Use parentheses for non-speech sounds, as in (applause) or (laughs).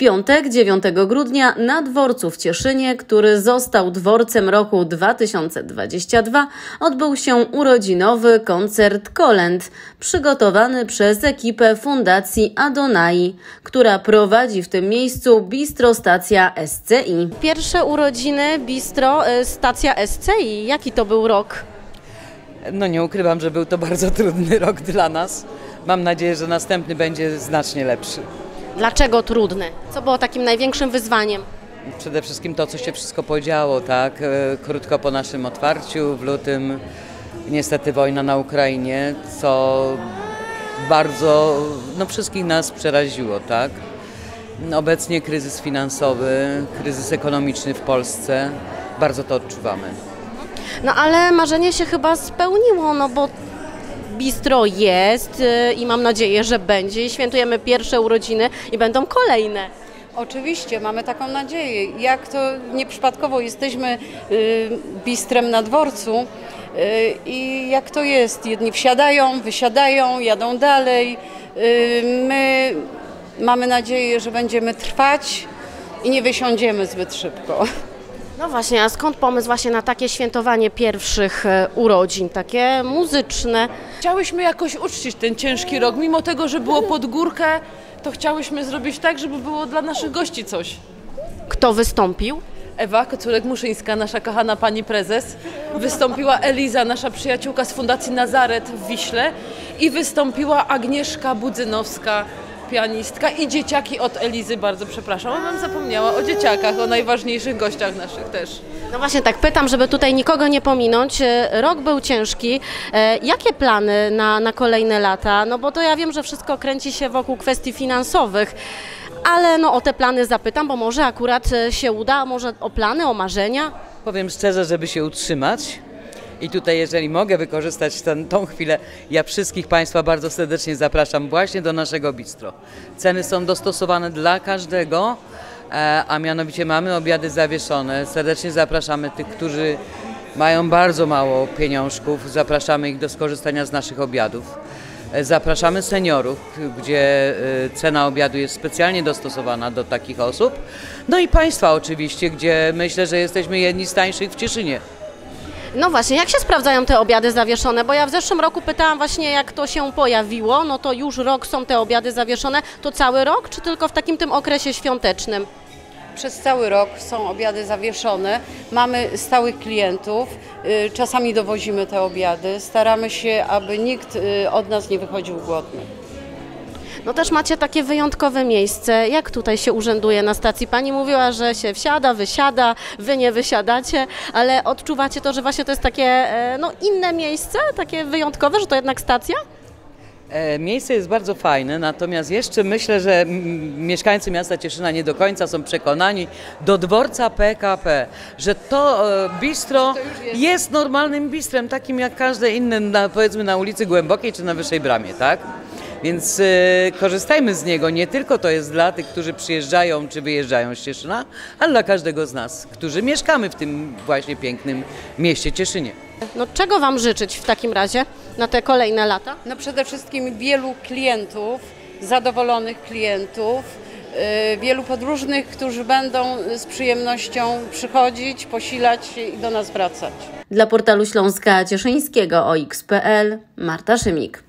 piątek 9 grudnia na dworcu w Cieszynie, który został dworcem roku 2022, odbył się urodzinowy koncert Kolęd, przygotowany przez ekipę Fundacji Adonai, która prowadzi w tym miejscu Bistro Stacja SCI. Pierwsze urodziny Bistro y, Stacja SCI. Jaki to był rok? No nie ukrywam, że był to (laughs) bardzo trudny rok dla nas. Mam nadzieję, że następny będzie znacznie lepszy. Dlaczego trudny? Co było takim największym wyzwaniem? Przede wszystkim to, co się wszystko podziało, tak? E, Krótko po naszym otwarciu w lutym niestety wojna na Ukrainie, co bardzo no, wszystkich nas przeraziło, tak? Obecnie kryzys finansowy, kryzys ekonomiczny w Polsce, bardzo to odczuwamy. No ale marzenie się chyba spełniło, no bo bistro jest y, i mam nadzieję, że będzie. Świętujemy pierwsze urodziny i będą kolejne. Oczywiście, mamy taką nadzieję. Jak to nieprzypadkowo jesteśmy y, bistrem na dworcu y, i jak to jest, jedni wsiadają, wysiadają, jadą dalej. My mamy nadzieję, że będziemy trwać i nie wysiądziemy zbyt szybko. No właśnie, a skąd pomysł właśnie na takie świętowanie pierwszych e, urodzin, takie muzyczne? Chciałyśmy jakoś uczcić ten ciężki rok, mimo tego, że było pod górkę, to chciałyśmy zrobić tak, żeby było dla naszych gości coś. Kto wystąpił? Ewa Kocurek-Muszyńska, nasza kochana pani prezes, wystąpiła Eliza, nasza przyjaciółka z Fundacji Nazaret w Wiśle i wystąpiła Agnieszka Budzynowska, pianistka i dzieciaki od Elizy, bardzo przepraszam, bym zapomniała o dzieciakach, o najważniejszych gościach naszych też. No właśnie tak pytam, żeby tutaj nikogo nie pominąć. E, Rok był ciężki. E, Jakie plany na, na kolejne lata? No bo to ja wiem, że wszystko kręci się wokół kwestii finansowych. Ale no o te plany zapytam, bo może akurat e, się uda, a może o plany, o marzenia? Powiem szczerze, żeby się utrzymać. I tutaj, jeżeli mogę wykorzystać ten, tą chwilę, ja wszystkich Państwa bardzo serdecznie zapraszam właśnie do naszego bistro. Ceny są dostosowane dla każdego, e, a mianowicie mamy obiady zawieszone. Serdecznie zapraszamy tych, którzy mają bardzo mało pieniążków, zapraszamy ich do skorzystania z naszych obiadów. E, Zapraszamy seniorów, gdzie e, cena obiadu jest specjalnie dostosowana do takich osób. No i Państwa oczywiście, gdzie myślę, że jesteśmy jedni z tańszych w Cieszynie. No właśnie, jak się sprawdzają te obiady zawieszone? Bo ja w zeszłym roku pytałam właśnie, jak to się pojawiło. No to już rok są te obiady zawieszone. To cały rok, czy tylko w takim tym okresie świątecznym? Przez cały rok są obiady zawieszone. Mamy stałych klientów. y, Czasami dowozimy te obiady. Staramy się, aby nikt y, od nas nie wychodził głodny. No też macie takie wyjątkowe miejsce. Jak tutaj się urzęduje na stacji? Pani mówiła, że się wsiada, wysiada, wy nie wysiadacie, ale odczuwacie to, że właśnie to jest takie e, no, inne miejsce, takie wyjątkowe, że to jednak stacja? E, Miejsce jest bardzo fajne, natomiast jeszcze myślę, że mieszkańcy miasta Cieszyna nie do końca są przekonani do dworca PKP, że to e, bistro jest normalnym bistrem, takim jak każde inne, na, powiedzmy na ulicy Głębokiej czy na Wyższej Bramie, tak? Więc e, korzystajmy z niego. Nie tylko to jest dla tych, którzy przyjeżdżają czy wyjeżdżają z Cieszyna, ale dla każdego z nas, którzy mieszkamy w tym właśnie pięknym mieście Cieszynie. No czego Wam życzyć w takim razie na te kolejne lata? No przede wszystkim wielu klientów, zadowolonych klientów, y, wielu podróżnych, którzy będą z przyjemnością przychodzić, posilać się i do nas wracać. Dla portalu Śląska Cieszyńskiego OX.pl Marta Szymik.